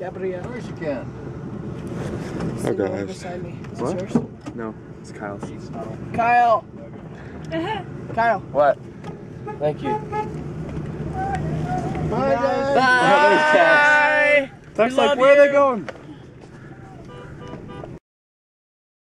Gabrielle. Of course you can. sitting right gosh. beside me. Is What? yours? No, it's Kyle's. Kyle. Kyle. What? Thank you. Bye, guys. Bye. Bye. Bye. That's We like, love where are they going?